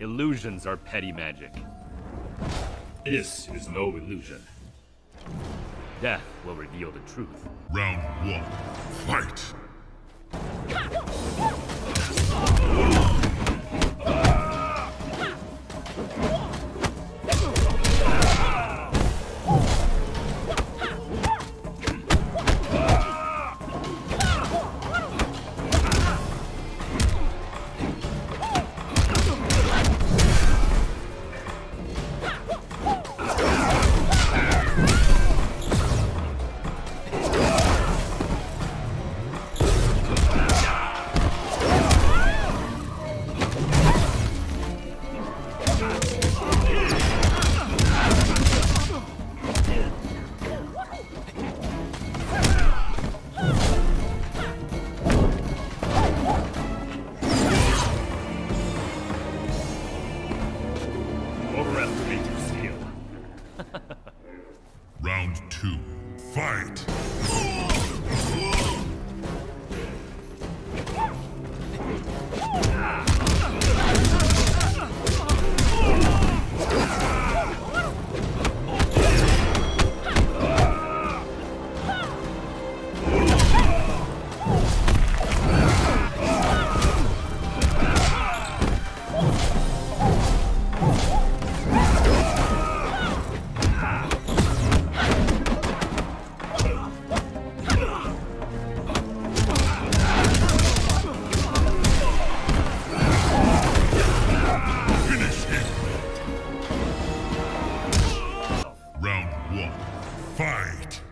Illusions are petty magic. This is no illusion. Death will reveal the truth. Round one, fight! Fight!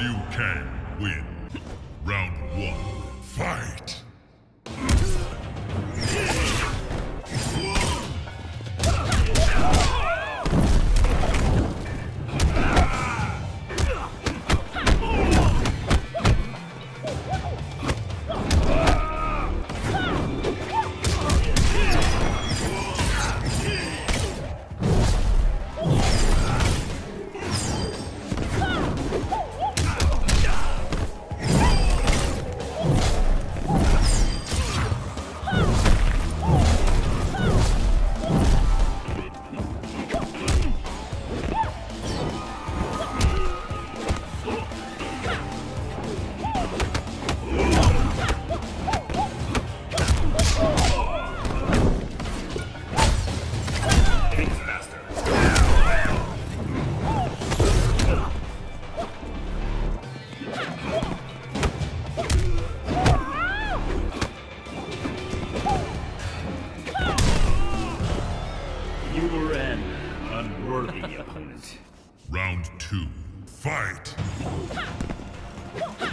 Liu Kang win. Round one. Fight. Fight.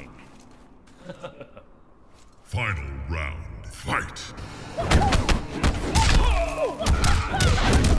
You are trying. Final round. Fight!